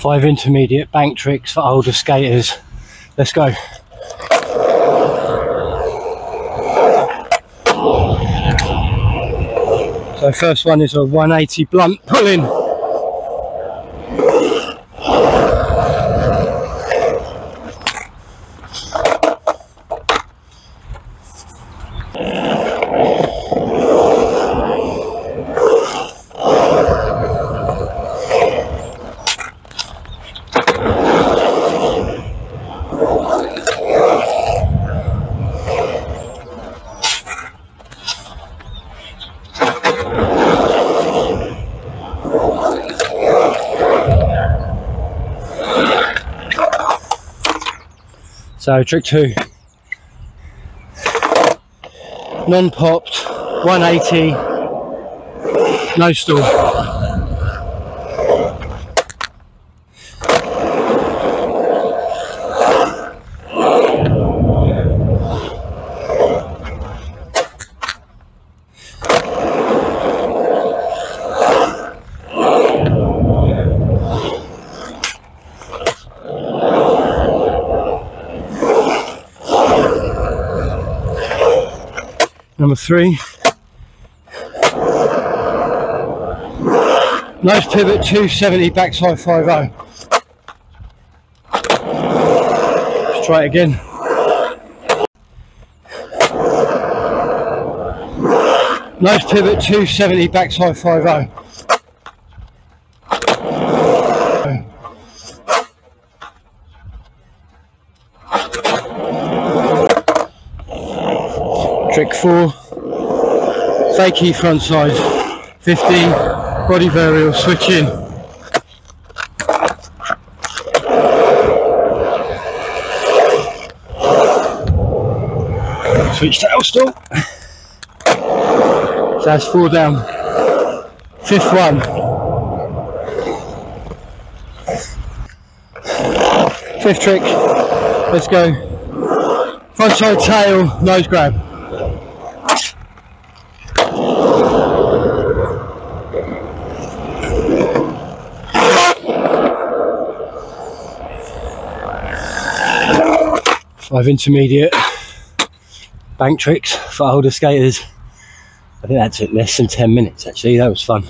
Five intermediate bank tricks for older skaters. Let's go. So first one is a 180 blunt pull in. So trick two. Non-popped, 180, nose stall. Number three. Nose pivot 270 backside five-0. Let's try it again. Nose pivot 270 backside five-0. Trick four, fakie front side, 15, body varial, switch in. Switch tail stall. So that's four down. Fifth one. Fifth trick. Let's go. Front side tail, nose grab. Five intermediate bank tricks for older skaters. I think that took less than 10 minutes actually, that was fun.